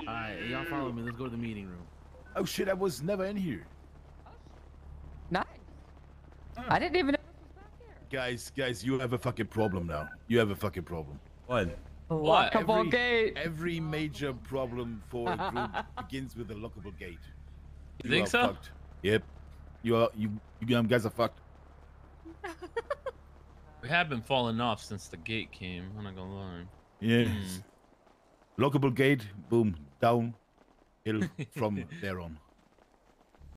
All right, y'all follow me. Let's go to the meeting room. Oh shit, I was never in here. Nice. I didn't even know this was back here. Guys, guys, you have a fucking problem now. You have a fucking problem. What? Lockable Every- gate. Every major problem for a group begins with a lockable gate. You think so? Fucked. Yep. You are you you guys are fucked. We have been falling off since the gate came. I'm not gonna lie. Yes. Hmm. Lockable gate, boom, down, hill from there on.